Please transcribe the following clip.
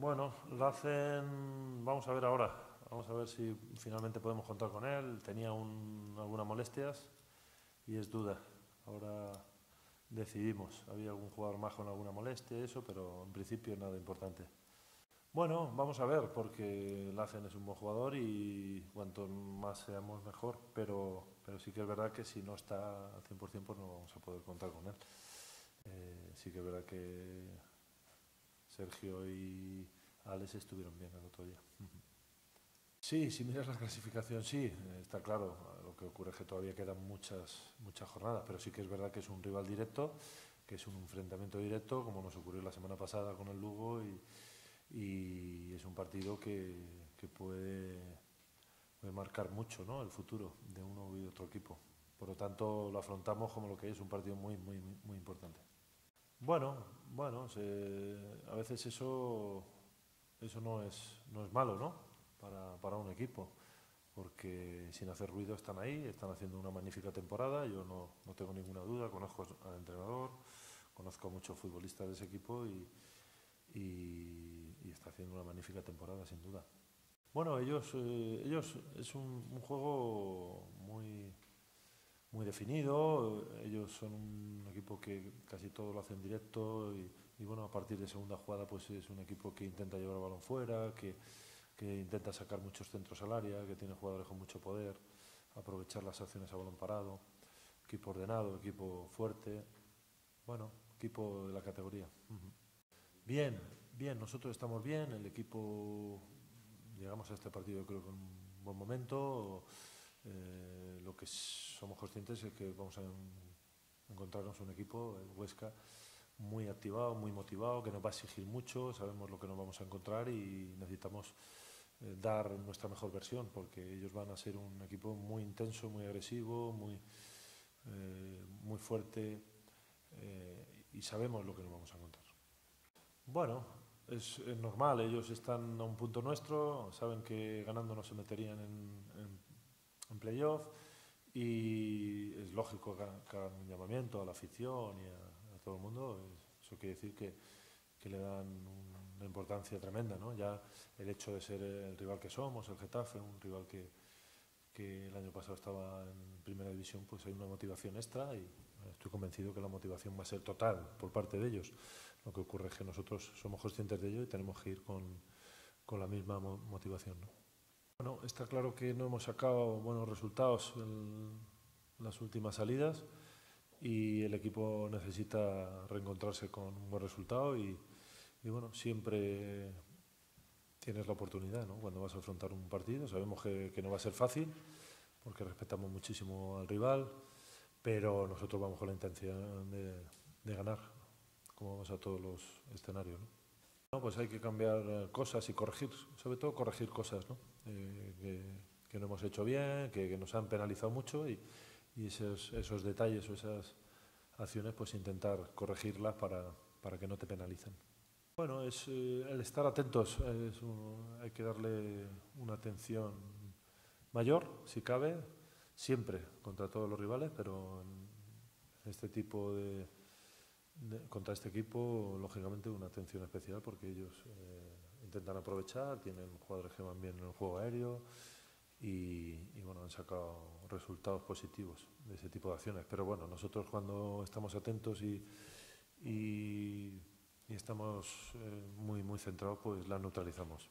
Bueno, lo hacen, vamos a ver ahora, vamos a ver si finalmente podemos contar con él. Tenía un, algunas molestias y es duda. Ahora decidimos. Había algún jugador más con alguna molestia, eso, pero en principio nada importante. Bueno, vamos a ver, porque Lacen es un buen jugador y cuanto más seamos mejor, pero, pero sí que es verdad que si no está al 100% pues no vamos a poder contar con él. Eh, sí que es verdad que Sergio y Alex estuvieron bien el otro día. Sí, si miras la clasificación, sí, está claro. Lo que ocurre es que todavía quedan muchas, muchas jornadas, pero sí que es verdad que es un rival directo, que es un enfrentamiento directo, como nos ocurrió la semana pasada con el Lugo, y, es un partido que, puede, marcar mucho ¿no? el futuro de uno y otro equipo. Por lo tanto, lo afrontamos como lo que es un partido muy, muy, muy importante. Bueno, bueno, a veces eso, eso no, es, no es malo, ¿no? Para, para, un equipo, porque sin hacer ruido están ahí, están haciendo una magnífica temporada, yo no, no tengo ninguna duda, conozco al entrenador, conozco a muchos futbolistas de ese equipo y, y, está haciendo una magnífica temporada, sin duda. Bueno, ellos, eh, ellos es un juego muy, muy definido. Ellos son un equipo que casi todo lo hacen directo y, bueno, a partir de segunda jugada pues es un equipo que intenta llevar el balón fuera, que, que, intenta sacar muchos centros al área, que tiene jugadores con mucho poder, aprovechar las acciones a balón parado, equipo ordenado, equipo fuerte, bueno, equipo de la categoría. Bien, bien, nosotros estamos bien, el equipo llegamos a este partido creo con un buen momento. Eh, lo que somos conscientes es que vamos a encontrarnos un equipo, el Huesca, muy activado, muy motivado, que nos va a exigir mucho, sabemos lo que nos vamos a encontrar y necesitamos eh, dar nuestra mejor versión, porque ellos van a ser un equipo muy intenso, muy agresivo, muy, eh, muy fuerte eh, y sabemos lo que nos vamos a encontrar. Bueno, es, es, normal, ellos están a un punto nuestro, saben que ganando no se meterían en, en en playoff y es lógico que hagan un llamamiento a la afición y a, a todo el mundo. Eso quiere decir que, que, le dan una importancia tremenda. ¿no? Ya el hecho de ser el rival que somos, el Getafe, un rival que, que el año pasado estaba en primera división, pues hay una motivación extra y estoy convencido que la motivación va a ser total por parte de ellos. Lo que ocurre es que nosotros somos conscientes de ello y tenemos que ir con, con la misma motivación. ¿no? Bueno, está claro que no hemos sacado buenos resultados en las últimas salidas y el equipo necesita reencontrarse con un buen resultado y, bueno, siempre tienes la oportunidad ¿no? cuando vas a afrontar un partido. Sabemos que, que, no va a ser fácil porque respetamos muchísimo al rival, pero nosotros vamos con la intención de, de ganar, como vamos a todos los escenarios. ¿no? Pues hay que cambiar eh, cosas y corregir, sobre todo corregir cosas eh, que, no hemos hecho bien, que, nos han penalizado mucho y, y, esos, esos detalles o esas acciones, pues intentar corregirlas para, para que no te penalicen. Bueno, es eh, el estar atentos, es un, hay que darle una atención mayor, si cabe, siempre contra todos los rivales, pero en este tipo de contra este equipo, lógicamente, una atención especial porque ellos eh, intentan aprovechar, tienen jugadores que van bien en el juego aéreo y, bueno, han sacado resultados positivos de ese tipo de acciones. Pero bueno, nosotros cuando estamos atentos y, y, estamos eh, muy, muy centrados, pues las neutralizamos.